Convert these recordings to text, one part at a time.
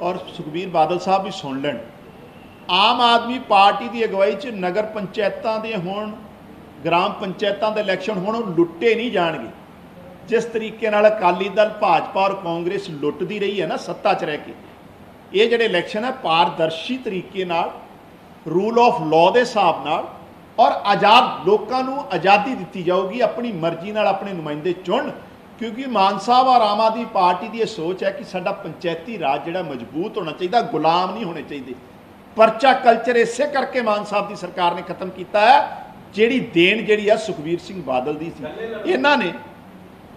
ਔਰ ਸੁਖਬੀਰ ਬਾਦਲ ਸਾਹਿਬ ਵੀ ਸੁਣ ਲੈਣ। ਆਮ ਆਦਮੀ ਪਾਰਟੀ ਦੀ ਅਗਵਾਈ 'ਚ ਨਗਰ ਪੰਚਾਇਤਾਂ ਦੇ ਹੋਣ, ਗ੍ਰਾਮ ਪੰਚਾਇਤਾਂ ਦੇ ਇਲੈਕਸ਼ਨ ਹੋਣ, ਉਹ ਲੁੱਟੇ ਨਹੀਂ ਜਾਣਗੇ। ਜਿਸ ਤਰੀਕੇ ਨਾਲ ਅਕਾਲੀ ਦਲ, ਭਾਜਪਾ ਔਰ ਕਾਂਗਰਸ ਲੁੱਟਦੀ ਰਹੀ ਹੈ ਨਾ ਸੱਤਾ 'ਚ ਰਹਿ ਕੇ। ਇਹ ਜਿਹੜੇ ਇਲੈਕਸ਼ਨ ਹੈ, ਪਾਰਦਰਸ਼ੀ ਤਰੀਕੇ ਨਾਲ, ਰੂਲ ਆਫ ਲਾਅ ਦੇ ਹਿਸਾਬ ਨਾਲ ਔਰ ਆਜ਼ਾਦ ਲੋਕਾਂ ਨੂੰ ਆਜ਼ਾਦੀ ਦਿੱਤੀ ਜਾਊਗੀ, ਆਪਣੀ ਮਰਜ਼ੀ ਨਾਲ ਆਪਣੇ ਨੁਮਾਇੰਦੇ ਚੁਣ। ਕਿਉਂਕਿ ਮਾਨ ਸਾਹਿਬ ਔਰ ਆਮ ਆਦਮੀ ਪਾਰਟੀ ਦੀ ਇਹ ਸੋਚ ਹੈ ਕਿ ਸਾਡਾ ਪੰਚਾਇਤੀ ਰਾਜ ਜਿਹੜਾ ਮਜ਼ਬੂਤ ਹੋਣਾ ਚਾਹੀਦਾ, ਗੁਲਾਮ ਨਹੀਂ ਹੋਣੇ ਚਾਹੀਦੇ। ਪਰਚਾ ਕਲਚਰ ਇਸੇ ਕਰਕੇ ਮਾਨ ਸਾਹਿਬ ਦੀ ਸਰਕਾਰ ਨੇ ਖਤਮ ਕੀਤਾ ਹੈ, ਜਿਹੜੀ ਦੇਣ ਜਿਹੜੀ ਆ ਸੁਖਵੀਰ ਸਿੰਘ ਬਾਦਲ ਦੀ ਸੀ। ਇਹਨਾਂ ਨੇ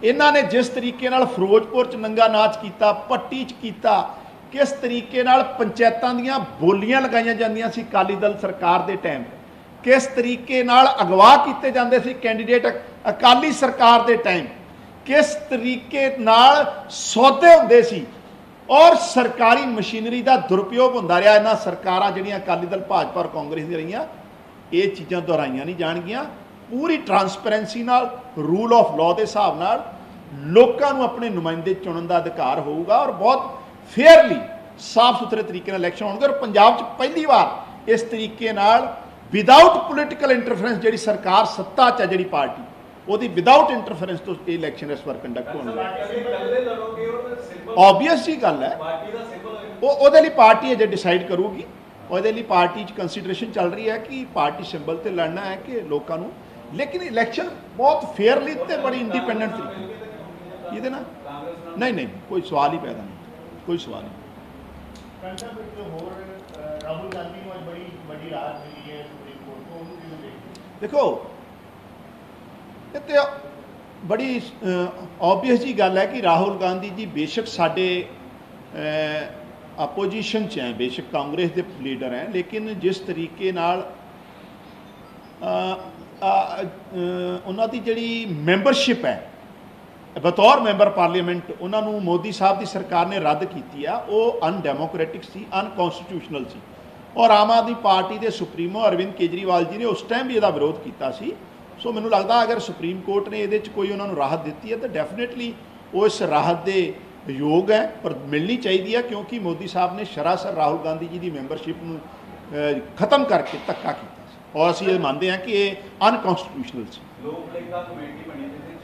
ਇਹਨਾਂ ਨੇ ਜਿਸ ਤਰੀਕੇ ਨਾਲ ਫਿਰੋਜ਼ਪੁਰ ਚ ਨੰਗਾ ਨਾਚ ਕੀਤਾ, ਪੱਟੀ ਚ ਕੀਤਾ, ਕਿਸ ਤਰੀਕੇ ਨਾਲ ਪੰਚਾਇਤਾਂ ਦੀਆਂ ਬੋਲੀਆਂ ਲਗਾਈਆਂ ਜਾਂਦੀਆਂ ਸੀ ਅਕਾਲੀ ਦਲ ਸਰਕਾਰ ਦੇ ਟਾਈਮ ਕਿਸ ਤਰੀਕੇ ਨਾਲ ਅਗਵਾ ਕੀਤੇ ਜਾਂਦੇ ਸੀ ਕੈਂਡੀਡੇਟ ਅਕਾਲੀ ਸਰਕਾਰ ਦੇ ਟਾਈਮ ਕਿਸ ਤਰੀਕੇ ਨਾਲ ਸੌਦੇ ਹੁੰਦੇ ਸੀ? ਔਰ ਸਰਕਾਰੀ ਮਸ਼ੀਨਰੀ ਦਾ ਦੁਰਪਯੋਗ ਹੁੰਦਾ ਰਿਹਾ। ਇਹਨਾਂ ਸਰਕਾਰਾਂ ਜਿਹੜੀਆਂ ਅਕਾਲੀ ਦਲ, ਭਾਜਪਾ ਔਰ ਕਾਂਗਰਸ ਦੀਆਂ ਰਹੀਆਂ, ਇਹ ਚੀਜ਼ਾਂ ਦੁਹਰਾਈਆਂ ਨਹੀਂ ਜਾਣਗੀਆਂ। ਪੂਰੀ ਟਰਾਂਸਪੇਰੈਂਸੀ ਨਾਲ ਰੂਲ ਆਫ ਲਾਅ ਦੇ ਹਿਸਾਬ ਨਾਲ ਲੋਕਾਂ ਨੂੰ ਆਪਣੇ ਨੁਮਾਇੰਦੇ ਚੁਣਨ ਦਾ ਅਧਿਕਾਰ ਹੋਊਗਾ ਔਰ ਬਹੁਤ ਫੇਅਰਲੀ ਸਾਫ਼ ਸੁਥਰੇ ਤਰੀਕੇ ਨਾਲ ਇਲੈਕਸ਼ਨ ਹੋਣਗੇ। ਔਰ ਪੰਜਾਬ 'ਚ ਪਹਿਲੀ ਵਾਰ ਇਸ ਤਰੀਕੇ ਨਾਲ ਵਿਦਆਊਟ ਪੋਲੀਟੀਕਲ ਇੰਟਰਫੇਰੈਂਸ ਜਿਹੜੀ ਸਰਕਾਰ ਸੱਤਾ 'ਚ ਹੈ ਜਿਹੜੀ ਪਾਰਟੀ ਉਹਦੀ ਵਿਦਆਊਟ ਇੰਟਰਫੇਰੈਂਸ ਤੋਂ ਇਹ ਇਲੈਕਸ਼ਨ ਇਸ ਵਾਰ ਕੰਡਕਟ ਔਰ ਸਿੰਬਲ ਆਬਵੀਅਸ ਜੀ ਗੱਲ ਹੈ। ਉਹ ਉਹਦੇ ਲਈ ਪਾਰਟੀ ਅਜੇ ਡਿਸਾਈਡ ਕਰੂਗੀ। ਉਹਦੇ ਲਈ ਪਾਰਟੀ 'ਚ ਕੰਸੀਡਰੇਸ਼ਨ ਚੱਲ ਰਹੀ ਹੈ ਕਿ ਪਾਰਟੀ ਸਿੰਬਲ ਤੇ ਲੜਨਾ ਹੈ ਕਿ ਲੋਕਾਂ ਨੂੰ। ਲੇਕਿਨ ਇਲੈਕਸ਼ਨ ਬਹੁਤ ਫੇਅਰਲੀ ਤੇ ਬੜੀ ਇੰਡੀਪੈਂਡੈਂਟ ਤਰੀਕੇ ਇਹਦੇ ਨਾਲ? ਨਹੀਂ ਨਹੀਂ ਕੋਈ ਸਵਾਲ ਹੀ ਪੈਦਾ ਨਹੀਂ। ਕੋਈ ਸਵਾਲ ਨਹੀਂ। ਕੰਟਾ ਵਿੱਚ ਹੋਰ ਅ, ਰਾਹੁਲ ਗਾਂਧੀ ਨੂੰ ਅੱਜ ਬੜੀ ਵੱਡੀ ਰਾਹਤ ਮਿਲੀ ਹੈ ਸੁਪਰੀਮ ਕੋਰਟ ਤੋਂ। ਉਹਨੂੰ ਕਿਵੇਂ ਦੇਖਦੇ ਦੇਖੋ ਇਹ ਤੇ ਬੜੀ ਆਬਵੀਅਸ ਜੀ ਗੱਲ ਹੈ ਕਿ ਰਾਹੁਲ ਗਾਂਧੀ ਜੀ ਬੇਸ਼ੱਕ ਸਾਡੇ ਆਪੋਜੀਸ਼ਨ ਚ ਹੈ, ਬੇਸ਼ੱਕ ਕਾਂਗਰਸ ਦੇ ਲੀਡਰ ਹੈ, ਲੇਕਿਨ ਜਿਸ ਤਰੀਕੇ ਨਾਲ ਉਹਨਾਂ ਦੀ ਜਿਹੜੀ ਮੈਂਬਰਸ਼ਿਪ ਹੈ, ਬਤੌਰ ਮੈਂਬਰ ਪਾਰਲੀਮੈਂਟ ਉਹਨਾਂ ਨੂੰ ਮੋਦੀ ਸਾਹਿਬ ਦੀ ਸਰਕਾਰ ਨੇ ਰੱਦ ਕੀਤੀ ਆ, ਉਹ ਅਨਡੈਮੋਕ੍ਰੈਟਿਕ ਸੀ ਅਨਕਨਸਟੀਟਿਊਸ਼ਨਲ ਸੀ। ਔਰ ਆਮ ਆਦਮੀ ਪਾਰਟੀ ਦੇ ਸੁਪਰੀਮੋ ਅਰਵਿੰਦ ਕੇਜਰੀਵਾਲ ਜੀ ਨੇ ਉਸ ਟਾਈਮ ਵੀ ਇਹਦਾ ਵਿਰੋਧ ਕੀਤਾ ਸੀ। ਸੋ ਮੈਨੂੰ ਲੱਗਦਾ ਅਗਰ ਸੁਪਰੀਮ ਕੋਰਟ ਨੇ ਇਹਦੇ 'ਚ ਕੋਈ ਉਹਨਾਂ ਨੂੰ ਰਾਹਤ ਦਿੱਤੀ ਹੈ, ਤਾਂ ਡੈਫੀਨਿਟਲੀ ਉਹ ਇਸ ਰਾਹਤ ਦੇ ਯੋਗ ਹੈ ਪਰ ਮਿਲਣੀ ਚਾਹੀਦੀ ਹੈ ਕਿਉਂਕਿ ਮੋਦੀ ਸਾਹਿਬ ਨੇ ਸਰਾਸਰ ਰਾਹੁਲ ਗਾਂਧੀ ਜੀ ਦੀ ਮੈਂਬਰਸ਼ਿਪ ਨੂੰ ਖਤਮ ਕਰਕੇ ਧੱਕਾ ਕੀਤਾ ਸੀ। ਔਰ ਅਸੀਂ ਇਹ ਮੰਨਦੇ ਹਾਂ ਕਿ ਇਹ ਅਨਕਨਸਟੀਟਿਊਸ਼ਨਲ ਸੀ। ਲੋਕ ਲੇਖਾ ਕਮੇਟੀ ਬਣੀ ਜਿੱਥੇ